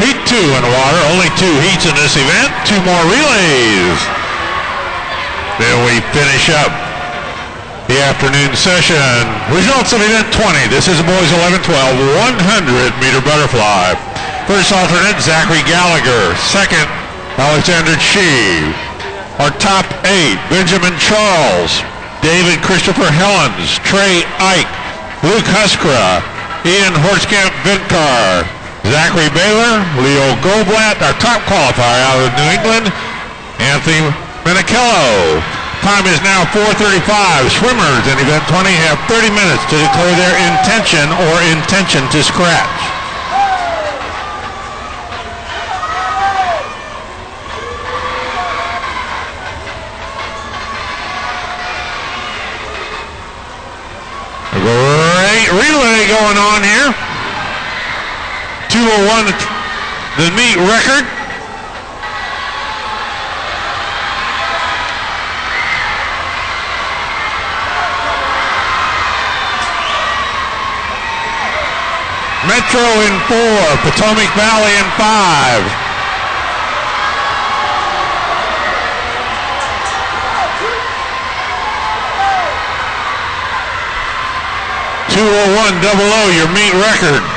Heat two in water. Only two heats in this event. Two more relays. Then we finish up the afternoon session. Results of event 20. This is boys 11-12 100 meter butterfly. First alternate, Zachary Gallagher. Second, Alexander Shee. Our top eight, Benjamin Charles, David Christopher Helens, Trey Ike, Luke Huskra, Ian Horskamp Vinkar, Zachary Baylor, Leo Goldblatt, our top qualifier out of New England, Anthony Menichello. Time is now 4.35. Swimmers in event 20 have 30 minutes to declare their intention or intention to scratch. Going on here. 201 the meet record. Metro in four, Potomac Valley in five. Two oh one double O, your meet record.